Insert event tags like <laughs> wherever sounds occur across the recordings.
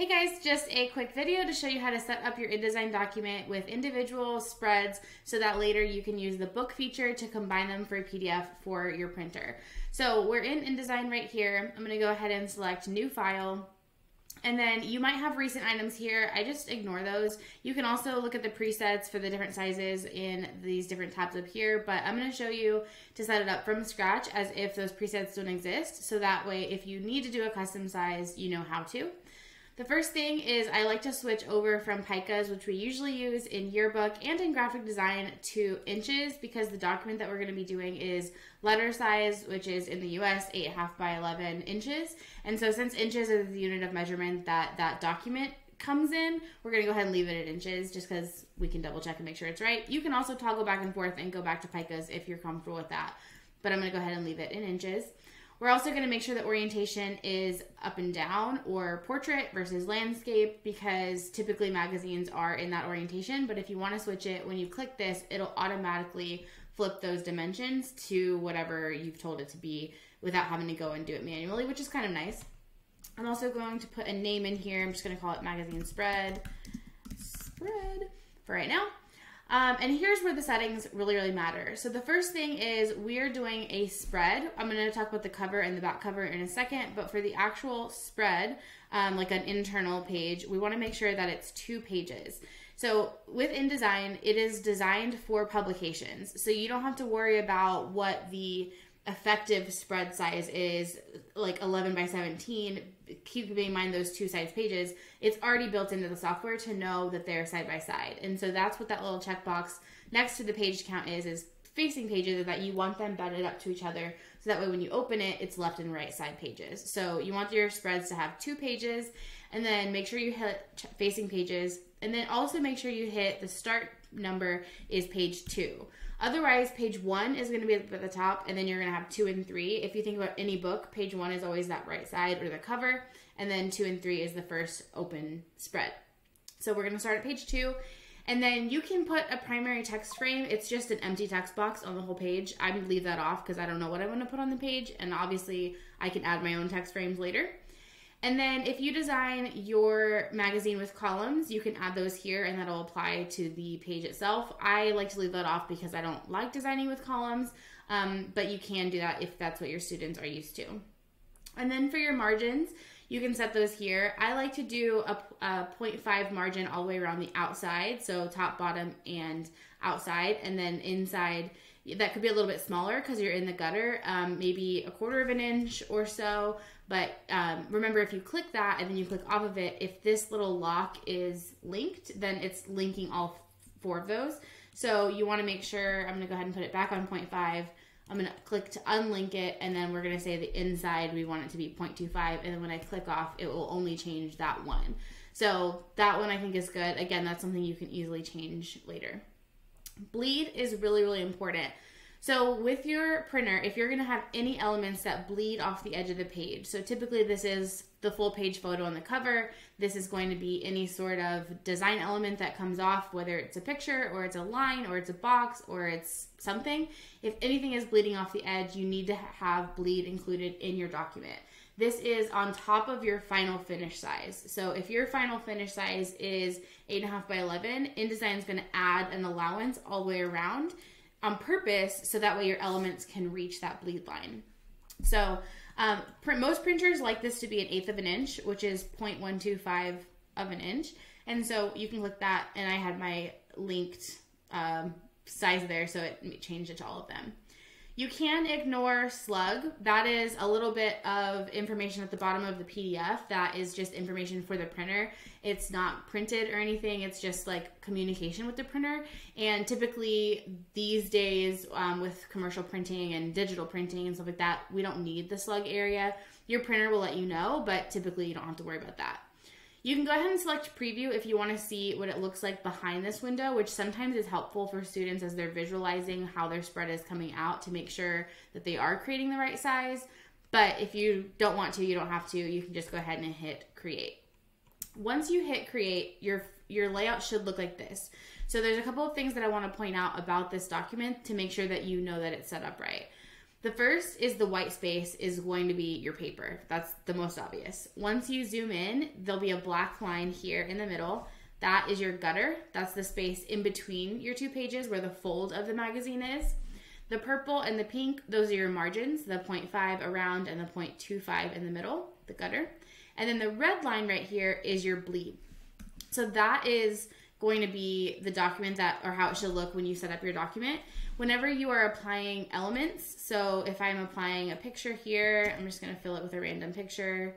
Hey guys, just a quick video to show you how to set up your InDesign document with individual spreads so that later you can use the book feature to combine them for a PDF for your printer. So we're in InDesign right here. I'm gonna go ahead and select new file. And then you might have recent items here. I just ignore those. You can also look at the presets for the different sizes in these different tabs up here, but I'm gonna show you to set it up from scratch as if those presets don't exist. So that way, if you need to do a custom size, you know how to. The first thing is I like to switch over from picas, which we usually use in yearbook and in graphic design, to inches because the document that we're going to be doing is letter size, which is in the US 8.5 by 11 inches. And so since inches is the unit of measurement that that document comes in, we're going to go ahead and leave it at inches just because we can double check and make sure it's right. You can also toggle back and forth and go back to picas if you're comfortable with that. But I'm going to go ahead and leave it in inches. We're also going to make sure that orientation is up and down or portrait versus landscape because typically magazines are in that orientation. But if you want to switch it, when you click this, it'll automatically flip those dimensions to whatever you've told it to be without having to go and do it manually, which is kind of nice. I'm also going to put a name in here. I'm just going to call it magazine spread. Spread for right now. Um, and here's where the settings really, really matter. So the first thing is we're doing a spread. I'm going to talk about the cover and the back cover in a second, but for the actual spread, um, like an internal page, we want to make sure that it's two pages. So with InDesign, it is designed for publications. So you don't have to worry about what the effective spread size is like 11 by 17 keeping in mind those two size pages. It's already built into the software to know that they're side by side. And so that's what that little checkbox next to the page count is is facing pages that you want them butted up to each other so that way when you open it it's left and right side pages. So you want your spreads to have two pages and then make sure you hit facing pages and then also make sure you hit the start number is page two Otherwise, page one is going to be at the top, and then you're going to have two and three. If you think about any book, page one is always that right side or the cover, and then two and three is the first open spread. So we're going to start at page two, and then you can put a primary text frame. It's just an empty text box on the whole page. I would leave that off because I don't know what I want to put on the page, and obviously I can add my own text frames later. And then if you design your magazine with columns, you can add those here and that'll apply to the page itself. I like to leave that off because I don't like designing with columns, um, but you can do that if that's what your students are used to. And then for your margins, you can set those here. I like to do a, a 0.5 margin all the way around the outside, so top, bottom, and outside, and then inside that could be a little bit smaller because you're in the gutter, um, maybe a quarter of an inch or so. But um, remember, if you click that and then you click off of it, if this little lock is linked, then it's linking all four of those. So you want to make sure, I'm going to go ahead and put it back on 0.5. I'm going to click to unlink it, and then we're going to say the inside, we want it to be 0.25. And then when I click off, it will only change that one. So that one I think is good. Again, that's something you can easily change later. Bleed is really, really important. So with your printer, if you're going to have any elements that bleed off the edge of the page, so typically this is the full page photo on the cover. This is going to be any sort of design element that comes off, whether it's a picture or it's a line or it's a box or it's something. If anything is bleeding off the edge, you need to have bleed included in your document. This is on top of your final finish size. So if your final finish size is 8.5 by 11, InDesign is going to add an allowance all the way around on purpose so that way your elements can reach that bleed line. So um, most printers like this to be an eighth of an inch, which is 0.125 of an inch. And so you can click that, and I had my linked um, size there, so it changed it to all of them. You can ignore slug. That is a little bit of information at the bottom of the PDF. That is just information for the printer. It's not printed or anything. It's just like communication with the printer. And typically these days um, with commercial printing and digital printing and stuff like that, we don't need the slug area. Your printer will let you know, but typically you don't have to worry about that. You can go ahead and select preview if you want to see what it looks like behind this window, which sometimes is helpful for students as they're visualizing how their spread is coming out to make sure that they are creating the right size. But if you don't want to, you don't have to. You can just go ahead and hit create. Once you hit create, your your layout should look like this. So there's a couple of things that I want to point out about this document to make sure that you know that it's set up right. The first is the white space is going to be your paper. That's the most obvious. Once you zoom in, there'll be a black line here in the middle. That is your gutter. That's the space in between your two pages where the fold of the magazine is. The purple and the pink, those are your margins, the 0.5 around and the 0.25 in the middle, the gutter. And then the red line right here is your bleed. So that is going to be the document that or how it should look when you set up your document whenever you are applying elements, so if I'm applying a picture here, I'm just going to fill it with a random picture.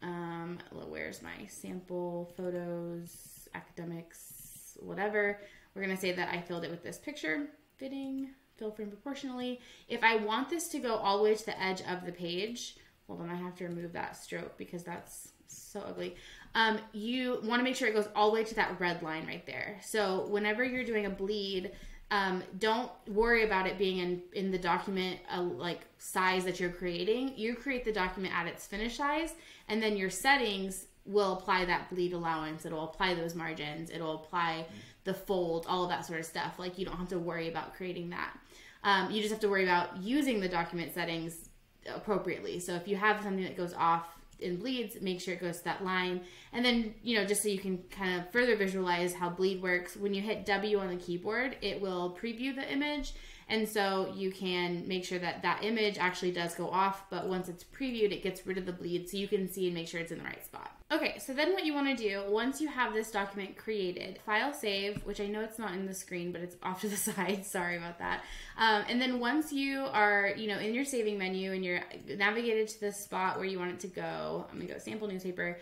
Um, where's my sample photos, academics, whatever. We're going to say that I filled it with this picture, fitting, fill frame proportionally. If I want this to go all the way to the edge of the page, hold on, I have to remove that stroke because that's so ugly. Um, you want to make sure it goes all the way to that red line right there. So whenever you're doing a bleed, um, don't worry about it being in in the document uh, like size that you're creating. You create the document at its finished size, and then your settings will apply that bleed allowance. It'll apply those margins. It'll apply the fold, all of that sort of stuff. Like you don't have to worry about creating that. Um, you just have to worry about using the document settings appropriately. So if you have something that goes off in bleeds, make sure it goes to that line. And then, you know, just so you can kind of further visualize how bleed works, when you hit W on the keyboard, it will preview the image and so you can make sure that that image actually does go off, but once it's previewed, it gets rid of the bleed so you can see and make sure it's in the right spot. Okay, so then what you want to do, once you have this document created, file save, which I know it's not in the screen, but it's off to the <laughs> side. Sorry about that. Um, and then once you are, you know, in your saving menu and you're navigated to the spot where you want it to go, I'm gonna go sample newspaper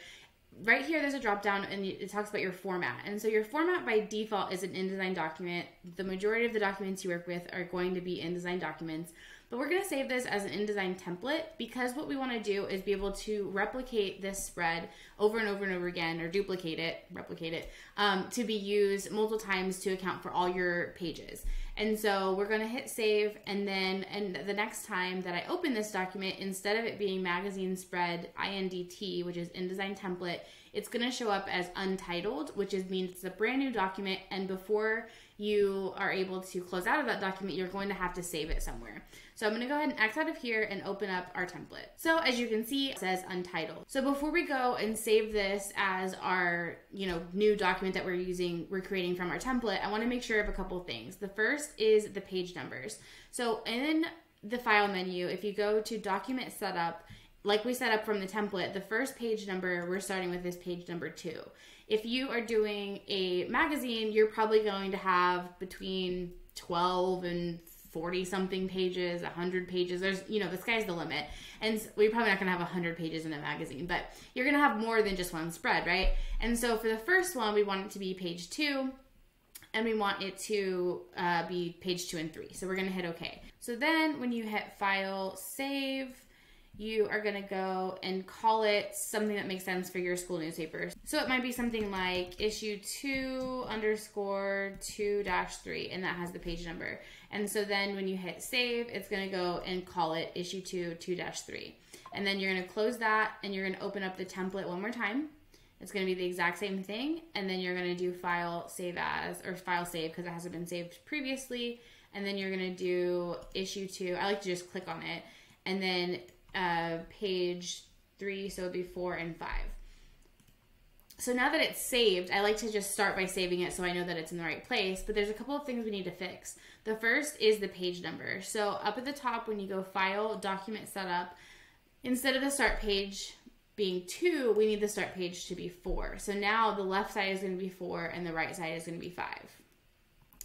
right here there's a drop down and it talks about your format. And so your format by default is an indesign document. The majority of the documents you work with are going to be indesign documents but we're going to save this as an indesign template because what we want to do is be able to replicate this spread over and over and over again or duplicate it replicate it um, to be used multiple times to account for all your pages and so we're going to hit save and then and the next time that I open this document, instead of it being magazine spread INDT, which is InDesign template, it's going to show up as untitled, which is means it's a brand new document and before you are able to close out of that document, you're going to have to save it somewhere. So I'm to go ahead and X out of here and open up our template. So as you can see, it says untitled. So before we go and save this as our, you know, new document that we're using, we're creating from our template, I want to make sure of a couple things. The first is the page numbers. So in the file menu, if you go to document setup, like we set up from the template, the first page number we're starting with is page number two. If you are doing a magazine, you're probably going to have between 12 and 40 something pages, 100 pages. There's, you know, the sky's the limit. And we're probably not going to have 100 pages in a magazine, but you're going to have more than just one spread, right? And so for the first one, we want it to be page two and we want it to uh, be page two and three. So we're going to hit OK. So then when you hit file, save, you are going to go and call it something that makes sense for your school newspapers. So it might be something like issue 2 underscore 2 dash 3, and that has the page number. And so then when you hit save, it's going to go and call it issue 2 2 dash 3. And then you're going to close that and you're going to open up the template one more time. It's going to be the exact same thing. And then you're going to do file save as or file save because it hasn't been saved previously. And then you're going to do issue 2. I like to just click on it. And then uh, page three, so it'd be four and five. So now that it's saved, I like to just start by saving it so I know that it's in the right place. But there's a couple of things we need to fix. The first is the page number. So up at the top, when you go File, Document Setup, instead of the start page being two, we need the start page to be four. So now the left side is going to be four and the right side is going to be five.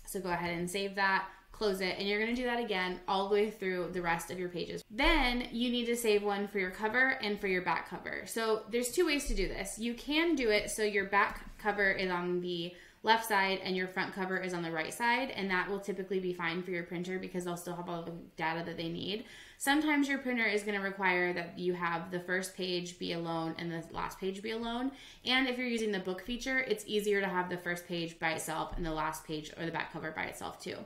So go ahead and save that close it, and you're going to do that again all the way through the rest of your pages. Then you need to save one for your cover and for your back cover. So there's two ways to do this. You can do it so your back cover is on the left side and your front cover is on the right side and that will typically be fine for your printer because they'll still have all the data that they need. Sometimes your printer is going to require that you have the first page be alone and the last page be alone. And if you're using the book feature, it's easier to have the first page by itself and the last page or the back cover by itself too.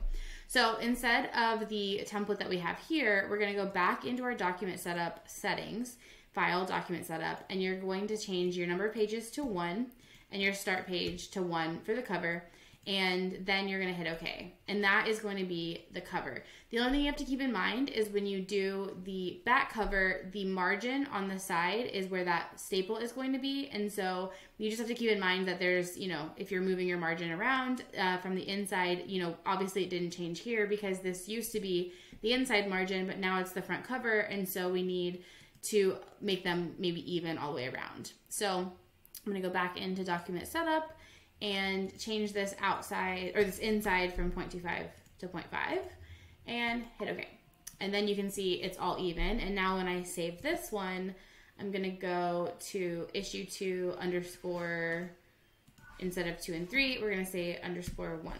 So instead of the template that we have here, we're going to go back into our document setup settings, file document setup, and you're going to change your number of pages to one and your start page to one for the cover. And then you're going to hit OK. And that is going to be the cover. The only thing you have to keep in mind is when you do the back cover, the margin on the side is where that staple is going to be. And so you just have to keep in mind that there's, you know, if you're moving your margin around uh, from the inside, you know, obviously it didn't change here because this used to be the inside margin, but now it's the front cover. And so we need to make them maybe even all the way around. So I'm to go back into document setup and change this outside or this inside from 0.25 to 0.5 and hit OK. And then you can see it's all even. And now when I save this one, I'm going to go to issue two underscore, instead of two and three, we're going to say underscore one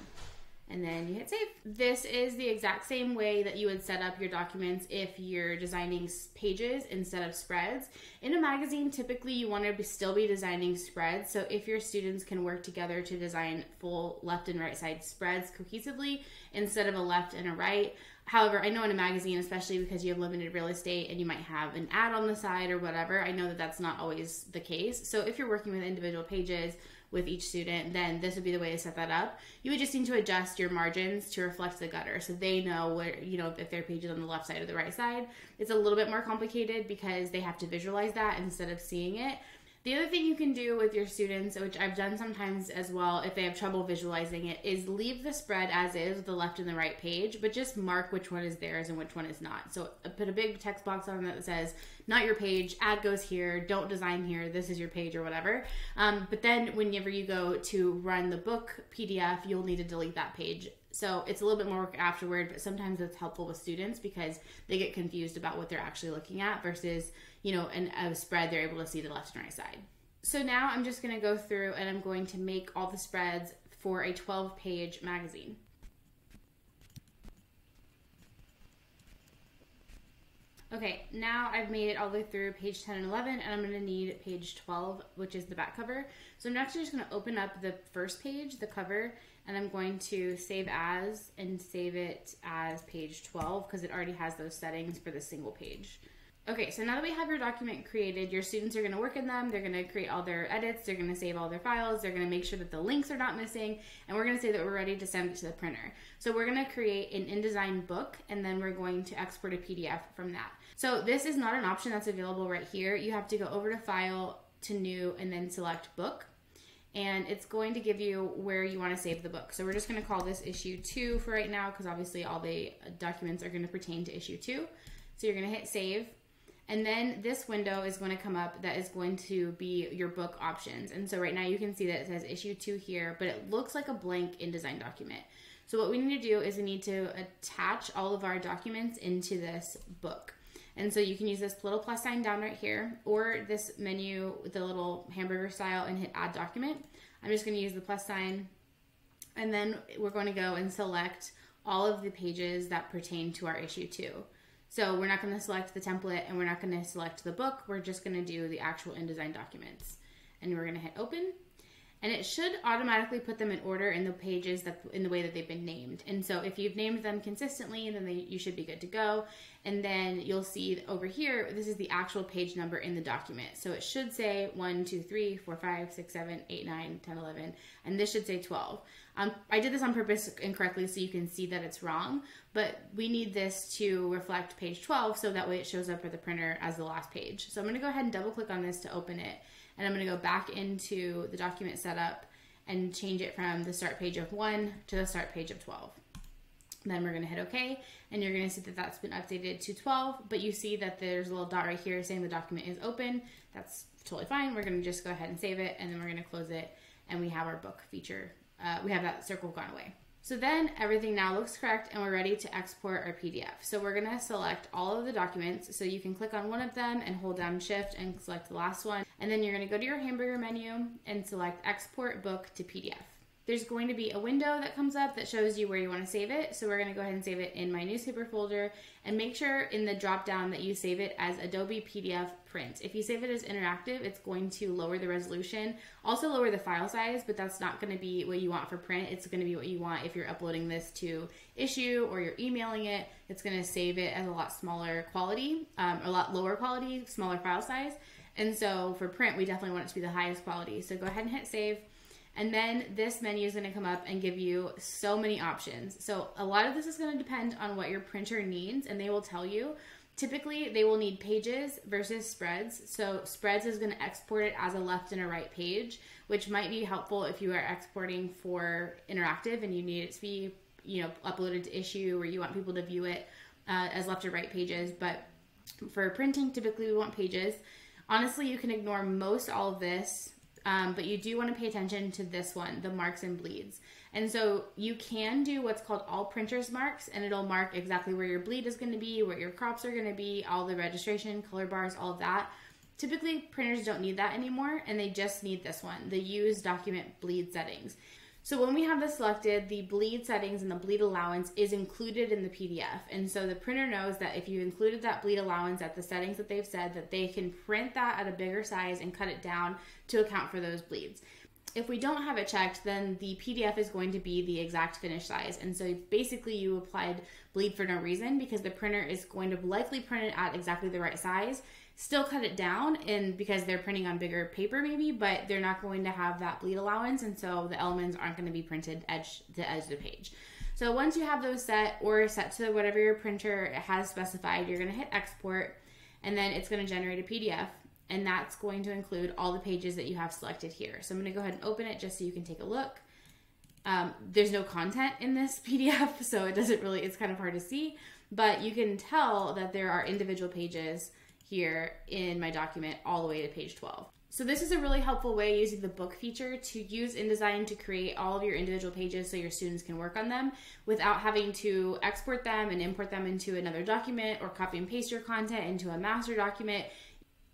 and then you hit save. This is the exact same way that you would set up your documents if you're designing pages instead of spreads. In a magazine, typically you want to still be designing spreads. So if your students can work together to design full left and right side spreads cohesively instead of a left and a right. However, I know in a magazine, especially because you have limited real estate and you might have an ad on the side or whatever, I know that that's not always the case. So if you're working with individual pages, with each student, then this would be the way to set that up. You would just need to adjust your margins to reflect the gutter so they know where, you know, if their page is on the left side or the right side. It's a little bit more complicated because they have to visualize that instead of seeing it. The other thing you can do with your students, which I've done sometimes as well if they have trouble visualizing it, is leave the spread as is, the left and the right page, but just mark which one is theirs and which one is not. So uh, put a big text box on that says, not your page, ad goes here, don't design here, this is your page or whatever. Um, but then whenever you go to run the book PDF, you'll need to delete that page so it's a little bit more work afterward, but sometimes it's helpful with students because they get confused about what they're actually looking at versus, you know, and a spread, they're able to see the left and right side. So now I'm just going to go through and I'm going to make all the spreads for a 12 page magazine. Okay, now I've made it all the way through page 10 and 11, and I'm going to need page 12, which is the back cover. So I'm actually just going to open up the first page, the cover, and I'm going to save as and save it as page 12 because it already has those settings for the single page. Okay, so now that we have your document created, your students are going to work in them. They're going to create all their edits. They're going to save all their files. They're going to make sure that the links are not missing. And we're going to say that we're ready to send it to the printer. So we're going to create an InDesign book, and then we're going to export a PDF from that. So this is not an option that's available right here. You have to go over to File, to New, and then select Book and it's going to give you where you want to save the book. So we're just going to call this issue 2 for right now because obviously all the documents are going to pertain to issue 2. So you're going to hit save. And then this window is going to come up that is going to be your book options. And so right now you can see that it says issue 2 here, but it looks like a blank InDesign document. So what we need to do is we need to attach all of our documents into this book. And so you can use this little plus sign down right here or this menu with the little hamburger style and hit add document. I'm just going to use the plus sign and then we're going to go and select all of the pages that pertain to our issue two. So we're not going to select the template and we're not going to select the book. We're just going to do the actual InDesign documents. And we're going to hit open and it should automatically put them in order in the pages that in the way that they've been named. And so if you've named them consistently, then they, you should be good to go. And then you'll see over here, this is the actual page number in the document. So it should say 1, 2, 3, 4, 5, 6, 7, 8, 9, 10, 11, and this should say 12. Um, I did this on purpose incorrectly so you can see that it's wrong, but we need this to reflect page 12 so that way it shows up for the printer as the last page. So I'm going to go ahead and double click on this to open it and I'm going to go back into the document setup and change it from the start page of 1 to the start page of 12. Then we're going to hit OK, and you're going to see that that's been updated to 12, but you see that there's a little dot right here saying the document is open. That's totally fine. We're going to just go ahead and save it, and then we're going to close it, and we have our book feature. Uh, we have that circle gone away. So then everything now looks correct and we're ready to export our PDF. So we're gonna select all of the documents. So you can click on one of them and hold down shift and select the last one. And then you're gonna go to your hamburger menu and select export book to PDF there's going to be a window that comes up that shows you where you want to save it. So we're going to go ahead and save it in my newspaper folder and make sure in the drop down that you save it as Adobe PDF print. If you save it as interactive, it's going to lower the resolution, also lower the file size, but that's not going to be what you want for print. It's going to be what you want if you're uploading this to Issuu or you're emailing it. It's going to save it as a lot smaller quality, um, a lot lower quality, smaller file size. And so for print, we definitely want it to be the highest quality. So go ahead and hit save And then this menu is going to come up and give you so many options. So a lot of this is going to depend on what your printer needs, and they will tell you. Typically, they will need pages versus spreads. So spreads is going to export it as a left and a right page, which might be helpful if you are exporting for interactive and you need it to be, you know, uploaded to Issuu or you want people to view it uh, as left or right pages. But for printing, typically we want pages. Honestly, you can ignore most all of this um, but you do want to pay attention to this one, the marks and bleeds. And so you can do what's called all printers marks, and it'll mark exactly where your bleed is going to be, where your crops are going to be, all the registration, color bars, all of that. Typically, printers don't need that anymore, and they just need this one, the use document bleed settings. So when we have this selected, the bleed settings and the bleed allowance is included in the PDF. And so the printer knows that if you included that bleed allowance at the settings that they've said, that they can print that at a bigger size and cut it down to account for those bleeds. If we don't have it checked, then the PDF is going to be the exact finish size. And so basically you applied bleed for no reason because the printer is going to likely print it at exactly the right size still cut it down and because they're printing on bigger paper maybe but they're not going to have that bleed allowance and so the elements aren't going to be printed edge to edge of the page. So once you have those set or set to whatever your printer has specified you're going to hit export and then it's going to generate a pdf and that's going to include all the pages that you have selected here. So i'm going to go ahead and open it just so you can take a look. Um, there's no content in this <laughs> pdf so it doesn't really it's kind of hard to see but you can tell that there are individual pages here in my document all the way to page 12. So this is a really helpful way using the book feature to use InDesign to create all of your individual pages so your students can work on them without having to export them and import them into another document or copy and paste your content into a master document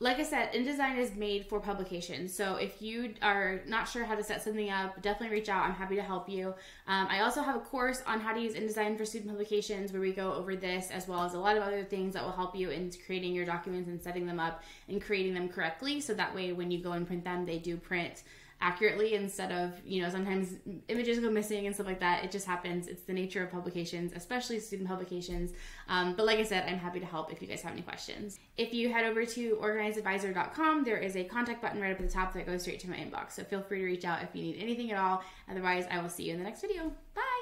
like I said, InDesign is made for publication. So if you are not sure how to set something up, definitely reach out. I'm happy to help you. Um, I also have a course on how to use InDesign for student publications where we go over this as well as a lot of other things that will help you in creating your documents and setting them up and creating them correctly. So that way, when you go and print them, they do print accurately instead of you know sometimes images go missing and stuff like that. It just happens. It's the nature of publications especially student publications. Um, but like i said i'm happy to help if you guys have any questions. If you head over to organizedadviser.com there is a contact button right up at the top that goes straight to my inbox. So feel free to reach out if you need anything at all. Otherwise i will see you in the next video. Bye